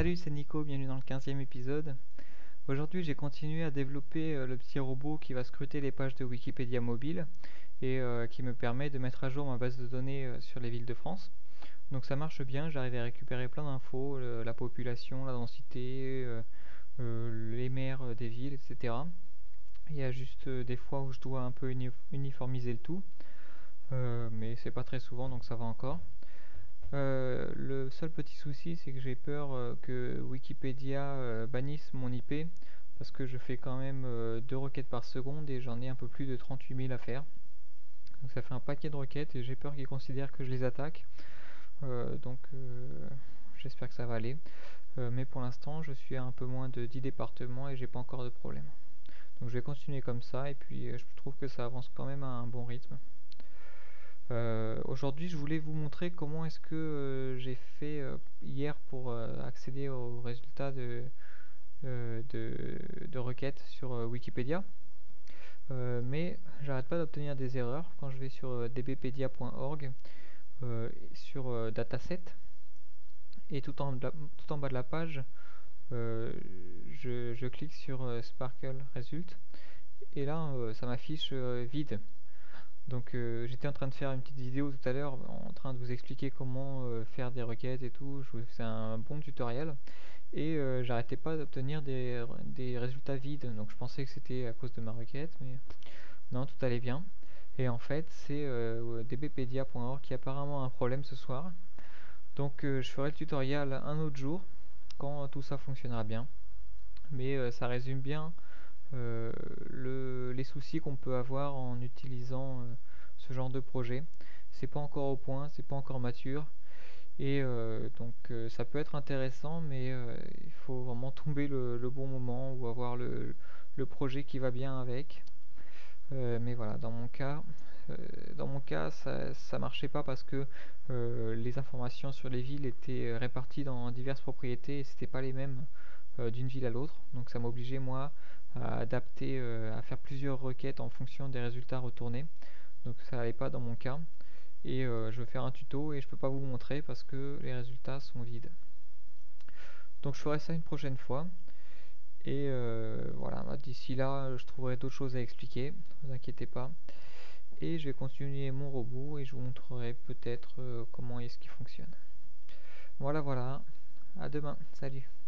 Salut, c'est Nico, bienvenue dans le 15e épisode. Aujourd'hui, j'ai continué à développer euh, le petit robot qui va scruter les pages de Wikipédia mobile et euh, qui me permet de mettre à jour ma base de données euh, sur les villes de France. Donc ça marche bien, j'arrive à récupérer plein d'infos, la population, la densité, les maires des villes, etc. Il y a juste des fois où je dois un peu uniformiser le tout, mais c'est pas très souvent donc ça va encore. Euh, le seul petit souci, c'est que j'ai peur euh, que Wikipédia euh, bannisse mon IP parce que je fais quand même deux requêtes par seconde et j'en ai un peu plus de 38 000 à faire. Donc ça fait un paquet de requêtes et j'ai peur qu'ils considèrent que je les attaque. donc j'espère que ça va aller. mais pour l'instant, je suis à un peu moins de 10 départements et j'ai pas encore de problème. Donc je vais continuer comme ça et puis je trouve que ça avance quand même à un bon rythme. Euh, aujourd'hui, je voulais vous montrer comment est-ce que euh, j'ai fait euh, hier pour accéder aux résultats de, requêtes sur Wikipédia. mais j'arrête pas d'obtenir des erreurs quand je vais sur dbpedia.org sur dataset. Et tout en, tout en bas de la page je, je, clique sur Sparkle Result. Et là ça m'affiche vide donc euh, j'étais en train de faire une petite vidéo tout à l'heure en train de vous expliquer comment euh, faire des requêtes et tout. Fais un bon tutoriel et euh, j'arrêtais pas d'obtenir des, résultats vides. Donc je pensais que c'était à cause de ma requête, mais non, tout allait bien. Et en fait, c'est dbpedia.org qui a apparemment un problème ce soir. Donc je ferai le tutoriel un autre jour quand tout ça fonctionnera bien. Mais ça résume bien euh, le, les soucis qu'on peut avoir en utilisant euh, ce genre de projet. C'est pas encore au point, c'est pas encore mature. Et euh, donc ça peut être intéressant, mais il faut vraiment tomber le, bon moment ou avoir le, projet qui va bien avec. mais voilà, dans mon cas, dans mon cas, ça, ça marchait pas parce que les informations sur les villes étaient réparties dans diverses propriétés et c'était pas les mêmes d'une ville à l'autre. Donc ça m'obligeait moi à adapter, euh, à faire plusieurs requêtes en fonction des résultats retournés. Donc ça n'allait pas dans mon cas. Et euh, je vais faire un tuto et je peux pas vous montrer parce que les résultats sont vides. Donc je ferai ça une prochaine fois. Et euh, voilà, bah, d'ici là, je trouverai d'autres choses à expliquer, ne vous inquiétez pas. Et je vais continuer mon robot et je vous montrerai peut-être comment est-ce qu'il fonctionne. Voilà, voilà. À demain. Salut.